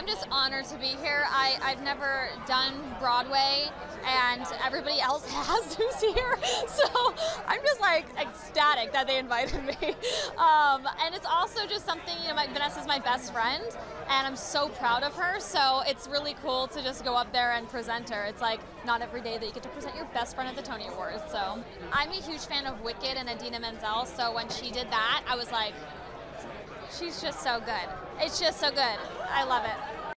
I'm just honored to be here. I, I've never done Broadway, and everybody else has who's here. So I'm just like ecstatic that they invited me. Um, and it's also just something, you know, Vanessa's my best friend, and I'm so proud of her. So it's really cool to just go up there and present her. It's like not every day that you get to present your best friend at the Tony Awards. So I'm a huge fan of Wicked and Idina Menzel. So when she did that, I was like, she's just so good. It's just so good. I love it.